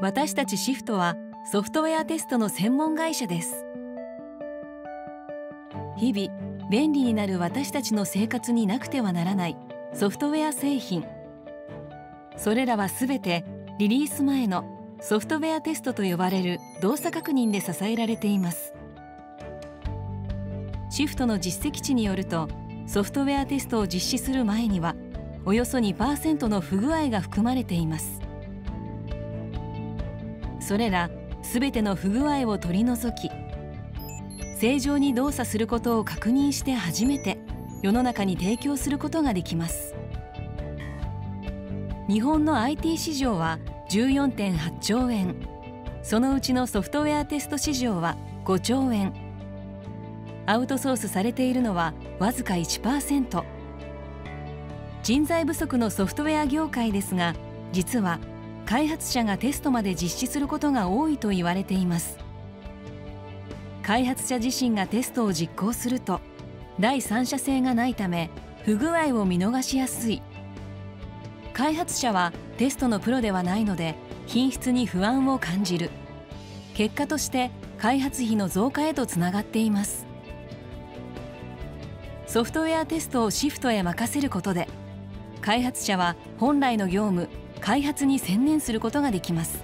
私たちシフトはソフトウェアテストの専門会社です。日々便利になる私たちの生活になくてはならないソフトウェア製品。それらはすべてリリース前のソフトウェアテストと呼ばれる動作確認で支えられています。シフトの実績値によるとソフトウェアテストを実施する前にはおよそ2%の不具合が含まれています。それらすべての不具合を取り除き正常に動作することを確認して初めて世の中に提供することができます。日本の IT 市場は14.8兆円。そのうちのソフトウェアテスト市場は5兆円。アウトソースされているのはわずか1%人材不足のソフトウェア業界ですが実は開発者がテストまで実施することが多いと言われています。開発者自身がテストを実行すると第三者性がないため不具合を見逃しやすい。開発者はテストのプロではないので品質に不安を感じる。結果として開発費の増加へとつながっています。ソフトウェアテストをシフトへ任せることで開発者は本来の業務開発に専念することができます。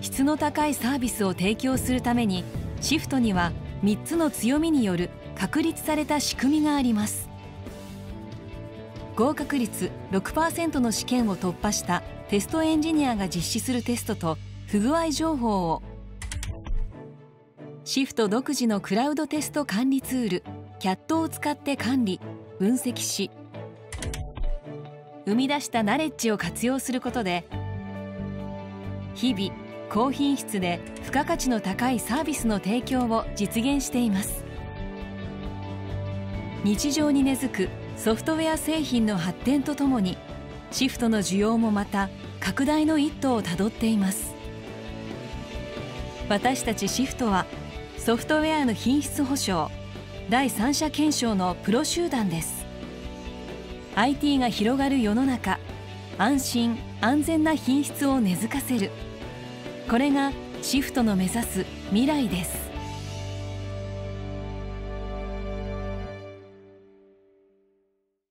質の高いサービスを提供するためにシフトには3つの強みによる確立された仕組みがあります。合格率6%の試験を突破したテストエンジニアが実施するテストと不具合情報を。シフト独自のクラウドテスト管理ツール CAT を使って管理分析し生み出したナレッジを活用することで日々高品質で付加価値の高いサービスの提供を実現しています。日常に根付くソフトウェア製品の発展とともにシフトの需要もまた拡大の一途をたどっています。私たちシフトはソフトウェアの品質保証第三者検証のプロ集団です。IT が広がる世の中。安心安全な品質を根付かせる。これがシフトの目指す未来です。